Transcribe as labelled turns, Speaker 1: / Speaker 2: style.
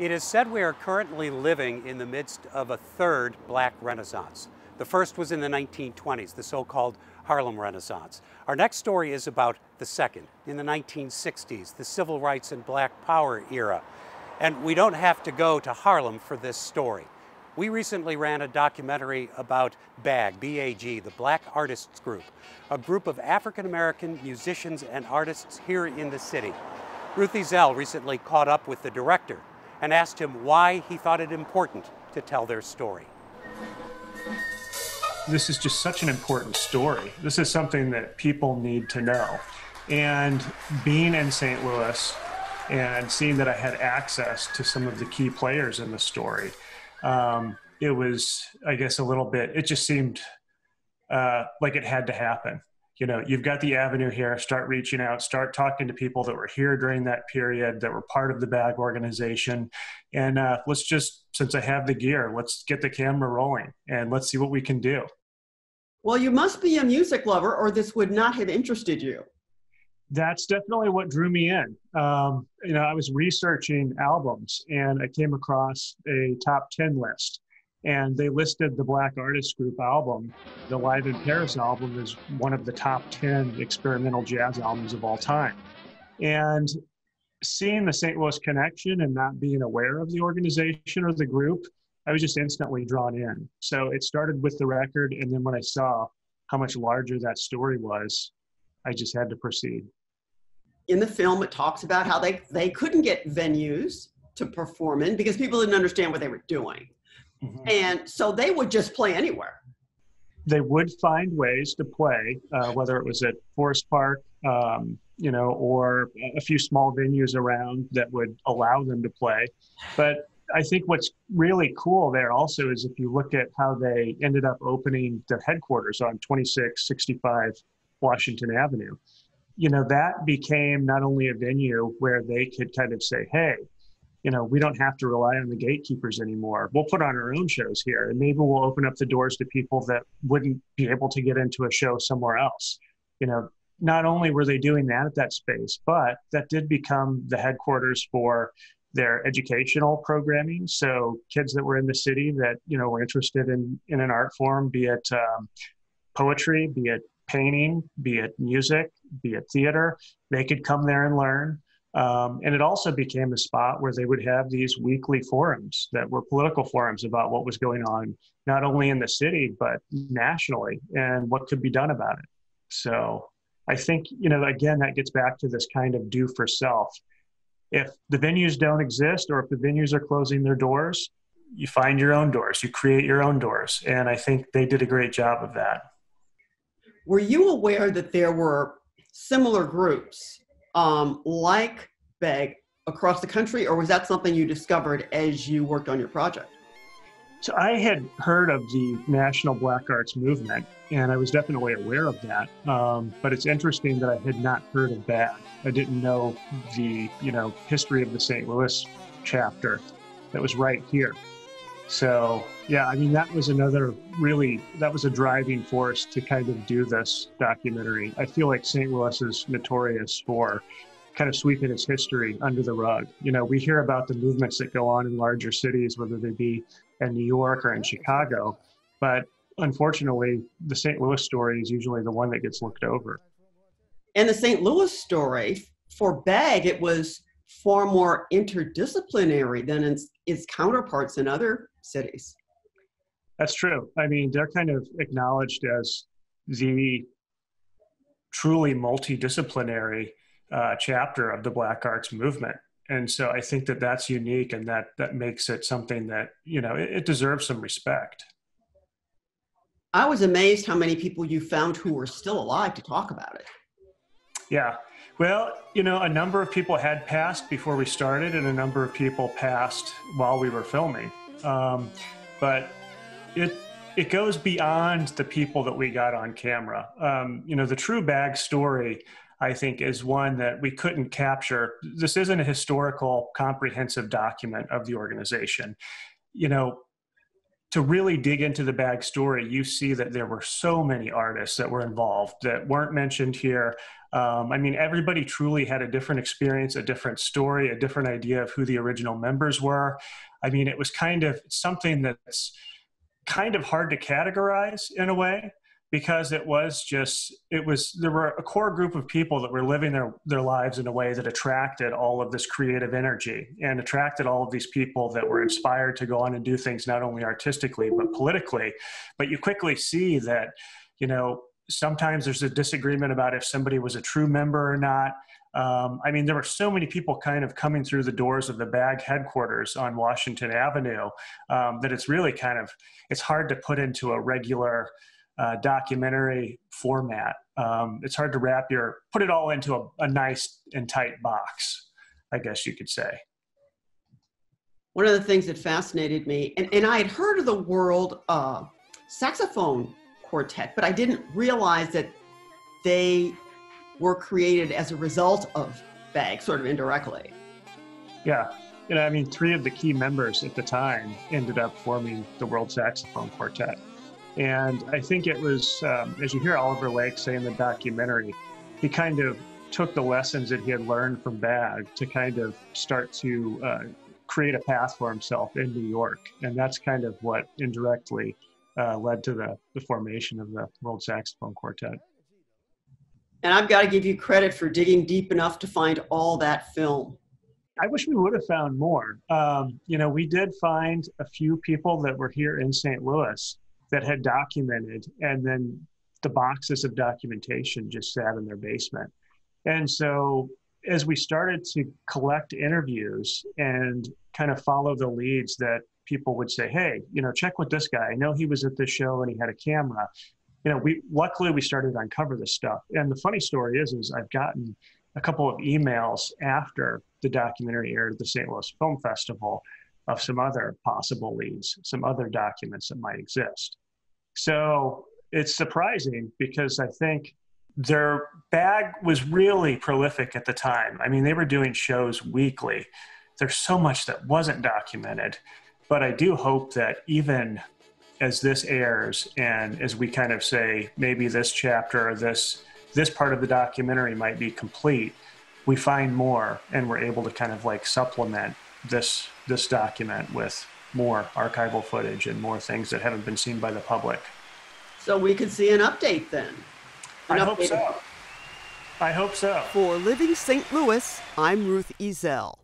Speaker 1: It is said we are currently living in the midst of a third black renaissance. The first was in the 1920s, the so called Harlem Renaissance. Our next story is about the second, in the 1960s, the civil rights and black power era. And we don't have to go to Harlem for this story. We recently ran a documentary about BAG, B-A-G, the Black Artists Group, a group of African American musicians and artists here in the city. Ruth Ezell recently caught up with the director and asked him why he thought it important to tell their story.
Speaker 2: This is just such an important story. This is something that people need to know. And being in St. Louis and seeing that I had access to some of the key players in the story, um, it was, I guess, a little bit, it just seemed uh, like it had to happen you know you've got the avenue here start reaching out start talking to people that were here during that period that were part of the bag organization. And uh, let's just since i have the gear let's get the camera rolling and let's see what we can do.
Speaker 3: Well you must be a music lover or this would not have interested you.
Speaker 2: That's definitely what drew me in. Um, you know i was researching albums and i came across a top 10 list and they listed the Black Artist Group album, the Live in Paris album, as one of the top 10 experimental jazz albums of all time. And seeing the St. Louis connection and not being aware of the organization or the group, I was just instantly drawn in. So it started with the record, and then when I saw how much larger that story was, I just had to proceed.
Speaker 3: In the film, it talks about how they, they couldn't get venues to perform in because people didn't understand what they were doing Mm-hmm. And so they would just play anywhere.
Speaker 2: They would find ways to play, uh, whether it was at Forest Park, um, you know, or a few small venues around that would allow them to play. But I think what's really cool there also is if you look at how they ended up opening their headquarters on 2665 Washington Avenue, you know, that became not only a venue where they could kind of say, hey, you know, we don't have to rely on the gatekeepers anymore. We'll put on our own shows here, and maybe we'll open up the doors to people that wouldn't be able to get into a show somewhere else. You know, not only were they doing that at that space, but that did become the headquarters for their educational programming. So kids that were in the city that you know were interested in in an art form, be it um, poetry, be it painting, be it music, be it theater, they could come there and learn. Um, and it also became a spot where they would have these weekly forums that were political forums about what was going on, not only in the city, but nationally and what could be done about it. So I think, you know, again, that gets back to this kind of do for self. If the venues don't exist or if the venues are closing their doors, you find your own doors, you create your own doors. And I think they did a great job of that.
Speaker 3: Were you aware that there were similar groups um, like BAG across the country, or was that something you discovered as you worked on your project?
Speaker 2: So I had heard of the National Black Arts Movement, and I was definitely aware of that. Um, but it's interesting that I had not heard of that. I didn't know the you know history of the St. Louis chapter that was right here. So yeah, I mean that was another really that was a driving force to kind of do this documentary. I feel like St. Louis is notorious for kind of sweeping its history under the rug. You know, we hear about the movements that go on in larger cities, whether they be in New York or in Chicago, but unfortunately, the St. Louis story is usually the one that gets looked over.
Speaker 3: And the St. Louis story for BAG, it was far more interdisciplinary than its, its counterparts in other cities.
Speaker 2: That's true. I mean, they're kind of acknowledged as the truly multidisciplinary uh, chapter of the Black Arts movement. And so I think that that's unique and that, that makes it something that, you know, it, it deserves some respect.
Speaker 3: I was amazed how many people you found who were still alive to talk about it.
Speaker 2: Yeah. Well, you know, a number of people had passed before we started, and a number of people passed while we were filming. Um, but it it goes beyond the people that we got on camera. Um, you know, the true bag story, I think, is one that we couldn't capture. This isn't a historical, comprehensive document of the organization. You know, to really dig into the bag story, you see that there were so many artists that were involved that weren't mentioned here. Um, I mean, everybody truly had a different experience, a different story, a different idea of who the original members were. I mean, it was kind of something that's kind of hard to categorize in a way because it was just it was there were a core group of people that were living their their lives in a way that attracted all of this creative energy and attracted all of these people that were inspired to go on and do things not only artistically but politically but you quickly see that you know sometimes there's a disagreement about if somebody was a true member or not um, I mean, there were so many people kind of coming through the doors of the BAG headquarters on Washington Avenue um, that it's really kind of it's hard to put into a regular uh, documentary format. Um, it's hard to wrap your put it all into a, a nice and tight box, I guess you could say.
Speaker 3: One of the things that fascinated me, and, and I had heard of the World uh, Saxophone Quartet, but I didn't realize that they were created as a result of BAG, sort of indirectly.
Speaker 2: Yeah. And I mean, three of the key members at the time ended up forming the World Saxophone Quartet. And I think it was, um, as you hear Oliver Lake say in the documentary, he kind of took the lessons that he had learned from BAG to kind of start to uh, create a path for himself in New York. And that's kind of what indirectly uh, led to the, the formation of the World Saxophone Quartet.
Speaker 3: And I've got to give you credit for digging deep enough to find all that film.
Speaker 2: I wish we would have found more. Um, you know, we did find a few people that were here in St. Louis that had documented, and then the boxes of documentation just sat in their basement. And so, as we started to collect interviews and kind of follow the leads that people would say, hey, you know, check with this guy. I know he was at this show and he had a camera you know, we luckily we started to uncover this stuff. And the funny story is, is I've gotten a couple of emails after the documentary aired at the St. Louis Film Festival of some other possible leads, some other documents that might exist. So it's surprising because I think their bag was really prolific at the time. I mean, they were doing shows weekly. There's so much that wasn't documented, but I do hope that even as this airs and as we kind of say maybe this chapter or this this part of the documentary might be complete we find more and we're able to kind of like supplement this this document with more archival footage and more things that haven't been seen by the public.
Speaker 3: So we could see an update then.
Speaker 2: An i hope so. I hope so.
Speaker 3: For living st louis i'm Ruth Ezell